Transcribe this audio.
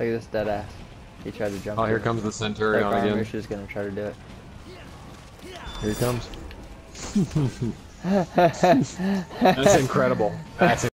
Look at this dead ass. He tried to jump. Oh, here comes the Centurion Armor, again. she's gonna try to do it. Here he comes. That's incredible. That's